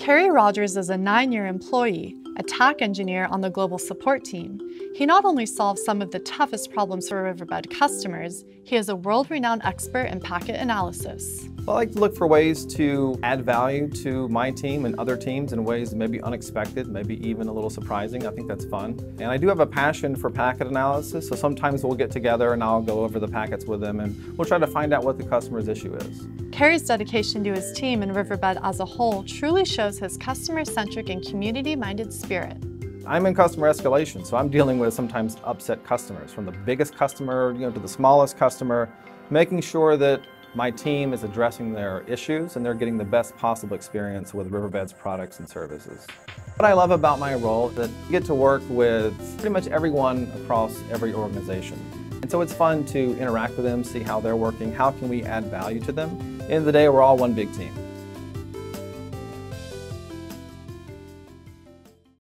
Kerry Rogers is a nine-year employee, a TAC engineer on the global support team. He not only solves some of the toughest problems for Riverbed customers, he is a world-renowned expert in packet analysis. I like to look for ways to add value to my team and other teams in ways that may be unexpected, maybe even a little surprising. I think that's fun. And I do have a passion for packet analysis, so sometimes we'll get together and I'll go over the packets with them and we'll try to find out what the customer's issue is. Kerry's dedication to his team and Riverbed as a whole truly shows his customer-centric and community-minded spirit. I'm in customer escalation, so I'm dealing with sometimes upset customers, from the biggest customer you know, to the smallest customer, making sure that my team is addressing their issues and they're getting the best possible experience with Riverbed's products and services. What I love about my role is that you get to work with pretty much everyone across every organization. And so it's fun to interact with them, see how they're working, how can we add value to them. At the end of the day, we're all one big team.